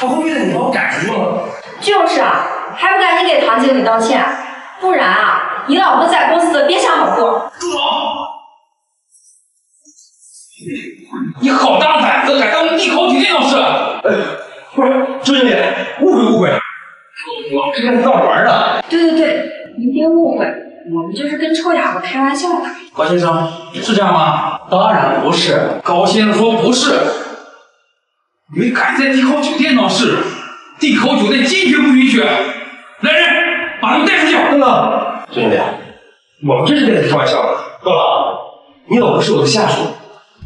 他会为了你把我赶出去了？就是啊，还不赶紧给唐经理道歉，不然啊，你老婆在公司别想好过。住手！你好大胆子，敢在我们地口酒店闹事！不是，周经理，误会误会，我之前是闹着玩的。对对对，您别误会，我们就是跟臭哑巴开玩笑的。高先生，是这样吗？当然不是，高先生说不是。你们敢在地口酒店闹事，地口酒店坚决不允许。来人，把他们带出去。等等，周经理，我们这是跟你开玩笑的。高朗，你老婆是我的下属，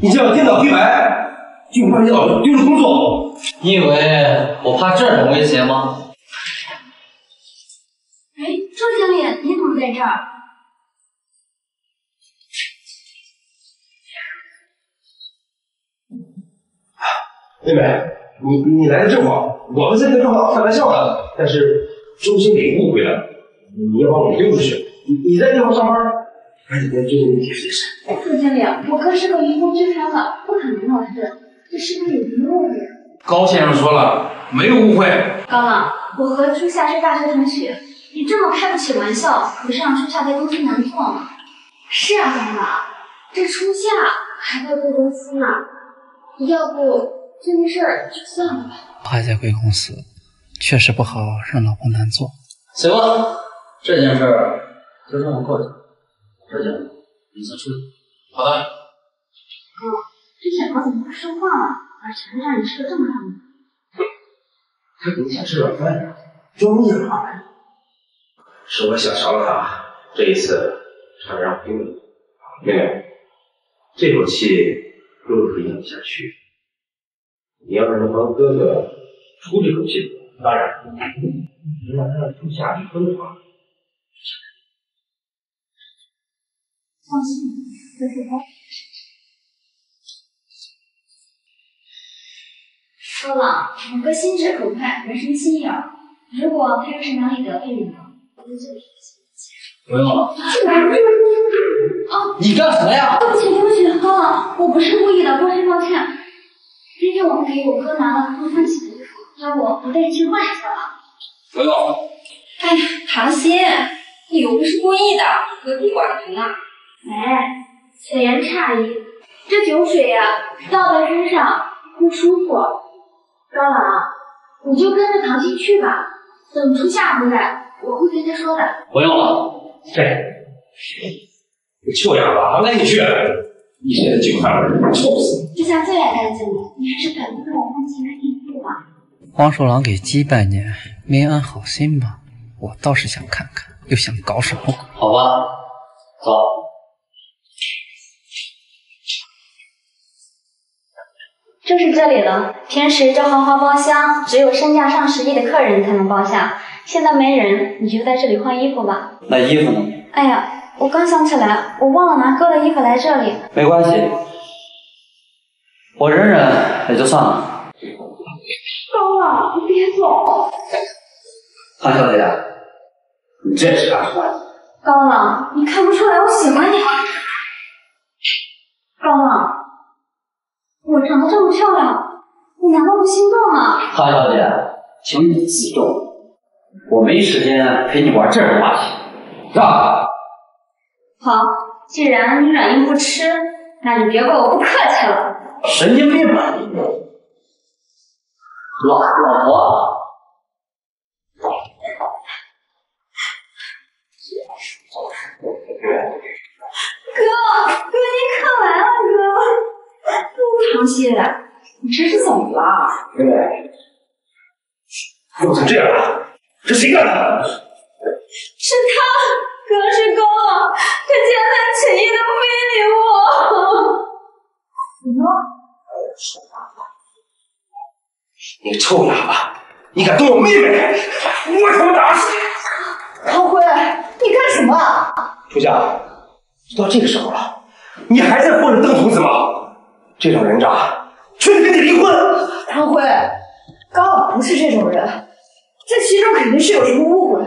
你这样颠倒黑白，就怕你老婆丢了工作。你以为我怕这种威胁吗？哎，周经理，你怎么在这儿？妹妹，你你来的正好，我们在跟正好开玩笑呢。但是周经理误会了，你要把我们丢出去。你你在地方上班，赶紧跟周经理解释解释。周经理，我哥是个民风俱全的，不可能闹事，这是不是有什么误会？高先生说了，没有误会。高朗，我和初夏是大学同学，你这么开不起玩笑，不是让初夏在公司难做吗？是啊，高朗，这初夏还在贵公司呢，要不这件事儿就算了吧。还在贵公司，确实不好让老婆难做。行了，这件事儿就这么过去了。周经理，你先出去。好的。哥，这小子怎么不说话了？而且还让你吃了这么大的。他肯定想吃软饭呀，装腻了吗？是我想伤了他，这一次差点让我丢了你。妹妹，这口气哥哥可咽不下去。你要是能帮哥哥出这口气，当然，能让他让初夏离婚的话，放心，这是他。高朗，我哥心直口快，人生心眼儿。如果他要是哪里得罪你了，不用了。啊，你干什么呀？对不起，对不起，高朗，我不是故意的，抱歉，抱歉。今天我给我哥拿了刚换洗的衣服，要不我带你去换一下吧？不用。哎呀，唐鑫，你又不是故意的，何必管他呢？哎，此言差矣，这酒水呀、倒在身上不舒服。高朗，你就跟着唐鑫去吧，等初夏回来，我会跟他说的。不用了。这你臭哑巴，还带你去？一身的酒汗味，臭死你！这下最爱干净了，你还是赶快来换洗干净衣服吧。黄鼠狼给鸡拜年，没安好心吧？我倒是想看看，又想搞什么鬼？好吧，走。就是这里了。平时这豪华包厢只有身价上十亿的客人才能包下，现在没人，你就在这里换衣服吧。那衣服呢？哎呀，我刚想起来，我忘了拿哥的衣服来这里。没关系，我忍忍也就算了。高冷，你别走。韩小姐，你这是干什么？高冷，你看不出来我喜欢你吗？高冷，我长得这么漂亮，你难道不心动吗？韩小姐，请你自重，我没时间陪你玩这种把戏，让开。好，既然你软硬不吃，那就别怪我不客气了。神经病吧你！老老婆，哥，哥你可来了，哥。唐鑫，你这是怎么了？妹妹，弄成这样了，是谁干的？是他，哥是高朗，他千般情意的非礼我。什么？你个臭哑巴，你敢动我妹妹，我他妈打死你！唐辉，你干什么？初夏，都到这个时候了，你还在混着邓童子吗？这种人渣，劝你跟你离婚！唐辉，高朗不是这种人，这其中肯定是有什么误会。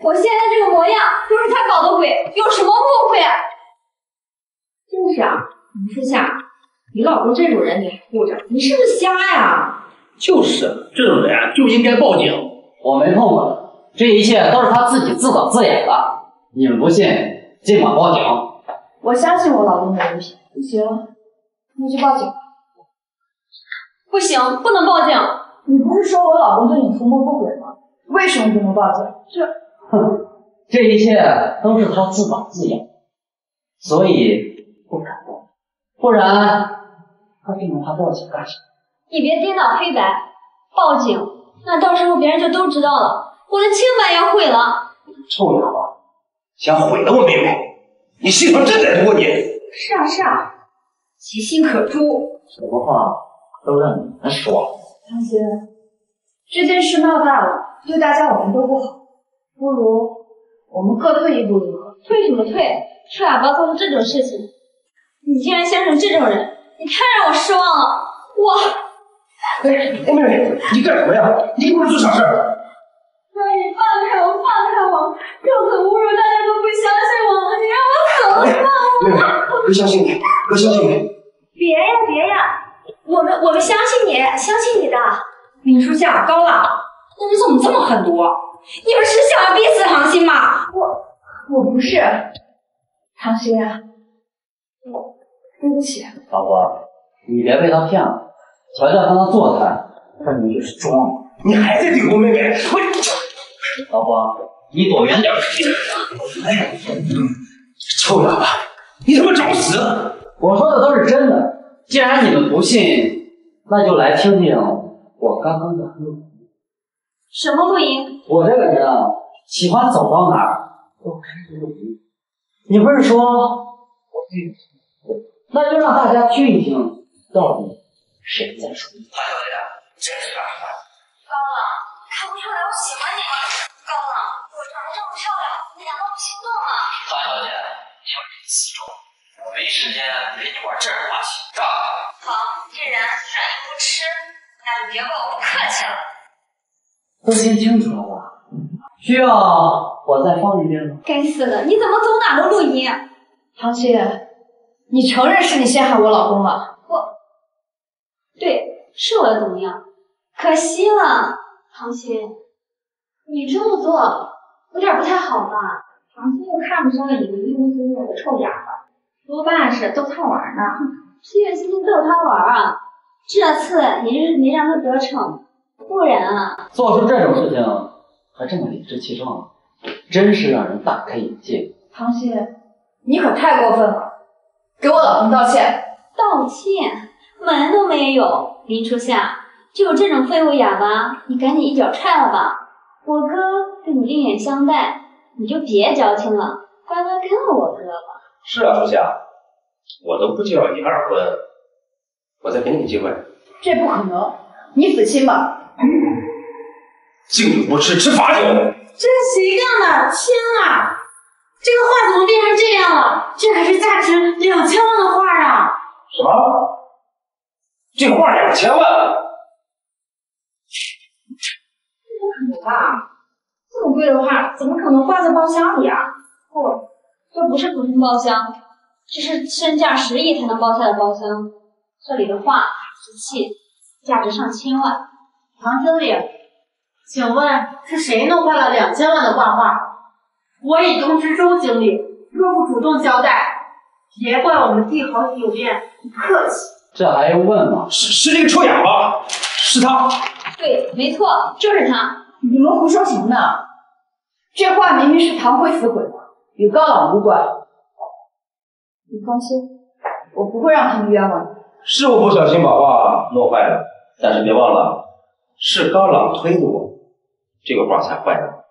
我现在这个模样都是他搞的鬼，有什么误会？就是啊，林初夏，你老公这种人你还护着，你是不是瞎呀？就是这种人就应该报警。我没碰过，这一切都是他自己自导自演的。你们不信，尽管报警。我相信我老公的人品。不行，那就报警。不行，不能报警。你不是说我老公对你图谋不轨吗？为什么不能报警？这，哼，这一切都是他自导自演，所以不敢报。不然他这么他报警干什么？你别颠倒黑白，报警，那到时候别人就都知道了，我的清白也毁了。臭哑巴，想毁了我妹妹？你心肠真歹毒啊你！是啊是啊，其心可诛。什么话都让你们说了。唐杰，这件事闹大了，对大家我们都不好，不如我们各退一步如何？退什么退？臭哑巴做出这种事情，你竟然相信这种人，你太让我失望了。我，哎，妹妹，你干什么呀？你给我做傻事！哥，你放开我，放开我！这次侮辱大家都不相信我了，你让我怎么办？妹妹，哥相信你，哥相信你。别呀别呀，我们我们相信你，相信你的。林初夏、高朗，你怎么这么狠毒？你们是想要逼死唐鑫吗？我我不是，唐心，我对不起。老婆，你别被他骗了。瞧瞧他那做态，分明就是装的。你还在顶我妹妹？我，老婆，你躲远点。哎，臭哑巴，你他妈找死！我说的都是真的。既然你们不信，那就来听听我刚刚的录音。什么录音？我这个人啊，喜欢走到哪儿都开始录音。你不是说我对你那就让大家听一听，到底谁在说？哎呀，真是麻烦。高冷，看不出来我喜欢你吗？高冷，我长得这么漂亮，你难道不心动吗？唐小姐，要你自重，我没时间陪你玩这种把戏，炸！好，既然软硬不吃，那就别怪我不客气了。都听清楚了吧？需要我再放一遍吗？该死的，你怎么走哪都录音？唐心，你承认是你陷害我老公了？我，对，是我的怎么样？可惜了，唐鑫，你这么做有点不太好吧？唐鑫又看不上你个一无所有的臭哑巴，多半是逗他玩呢。是月星星逗他玩啊！这次你是没让他得逞，不然啊，做出这种事情还这么理直气壮，真是让人大开眼界。唐鑫，你可太过分了，给我老公道歉！道歉门都没有。林初夏，就这种废物哑巴，你赶紧一脚踹了吧！我哥对你另眼相待，你就别矫情了，乖乖跟了我哥吧。是啊，初夏，我都不叫你二婚，我再给你个机会。这不可能，你死心吧！敬酒不吃吃罚酒。这是谁干的？天啊！这个画怎么变成这样了？这可是价值两千万的画啊！什么？这个画两千万？不可能吧？这么贵的画，怎么可能挂在包厢里啊？不，这不是普通包厢，这是身价十亿才能包下的包厢。这里的画、瓷器价值上千万。唐经理，请问是谁弄坏了两千万的挂画？我已通知周经理，若不主动交代，别怪我们帝豪酒店不客气。这还用问吗？是是这个臭哑巴，是他。对，没错，就是他。你们胡说什么呢？这话明明是唐辉撕毁的，与高朗无关。你放心，我不会让他们冤枉你。是我不小心把画弄坏了，但是别忘了，是高朗推的我，这个画才坏的。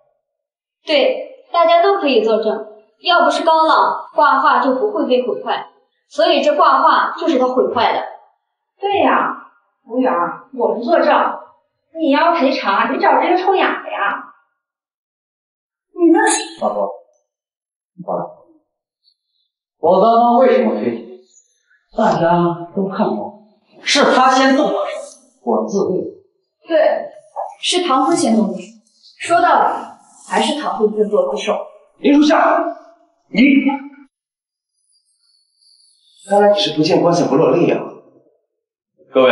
对，大家都可以作证，要不是高朗，挂画就不会被毁坏，所以这挂画就是他毁坏的。对呀，服务员，我们作证。你要赔偿，你找这个臭哑巴呀！你们老婆，你过来。我刚刚为什么推你？大家都看过，是他先动的手，我自卫。对，是唐辉先动的手。说到底，还是唐辉自作自受。林初夏，你看来你是不见棺材不落泪呀！各位，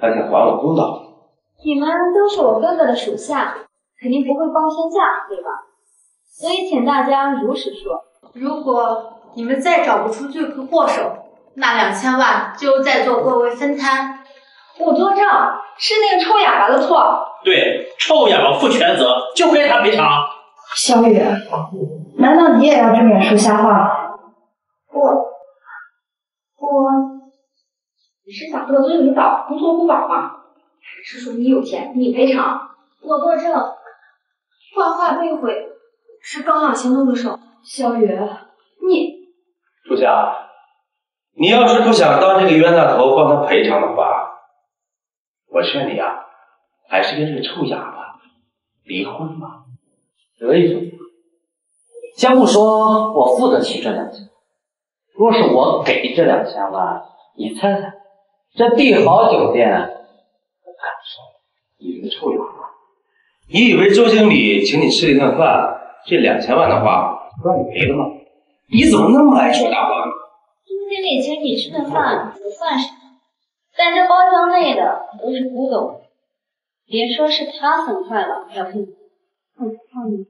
还请还我公道。你们都是我哥哥的属下，肯定不会包天价，对吧？所以请大家如实说。如果你们再找不出罪魁祸首，那两千万就由在座各位分摊。我作证，是那个臭哑巴的错。对，臭哑巴负全责，就该他赔偿。小雨，难道你也要睁眼说瞎话？我我，你是想得罪领导，工作不保吗？还是说你有钱，你赔偿？我作证，画画被毁是高亮行动的手。小雨，你初夏，你要是不想当这个冤大头帮他赔偿的话，我劝你啊，还是跟这个臭哑巴离婚吧。得意什么？先不说我付得起这两千，若是我给这两千万，你猜猜，这帝豪酒店敢收？你这个臭哑巴，你以为周经理请你吃一顿饭，这两千万的话不让你赔了吗？你怎么那么爱说大话呢？周经理请你吃顿饭不算什么，但这包厢内的都是古董，别说是他损坏了，要赔你，我告诉你。